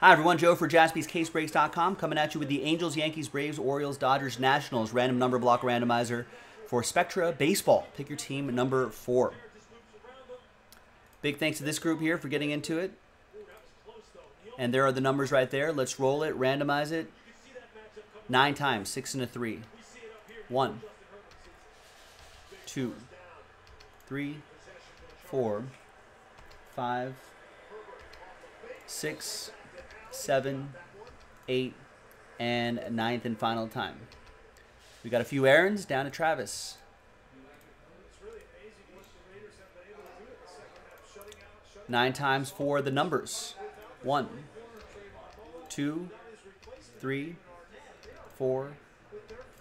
Hi, everyone. Joe for jaspyscasebreaks.com coming at you with the Angels, Yankees, Braves, Orioles, Dodgers, Nationals random number block randomizer for Spectra Baseball. Pick your team number four. Big thanks to this group here for getting into it. And there are the numbers right there. Let's roll it, randomize it. Nine times, six and a three. One, two, three, four, five, six, seven, eight, and ninth and final time. We got a few Aarons down to Travis. Nine times for the numbers. One, two, three, four,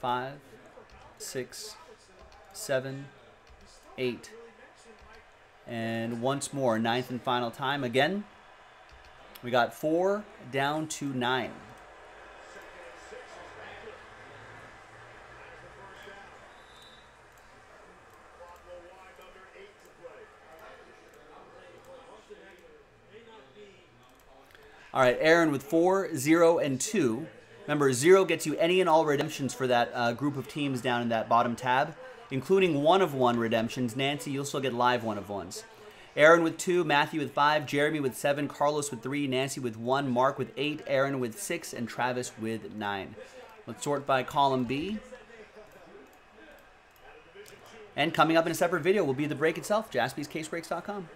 five, six, seven, eight. And once more, ninth and final time again. We got four down to nine. All right, Aaron with four, zero, and two. Remember, zero gets you any and all redemptions for that uh, group of teams down in that bottom tab, including one of one redemptions. Nancy, you'll still get live one of ones. Aaron with two, Matthew with five, Jeremy with seven, Carlos with three, Nancy with one, Mark with eight, Aaron with six, and Travis with nine. Let's sort by column B. And coming up in a separate video will be the break itself, jaspyscasebreaks.com.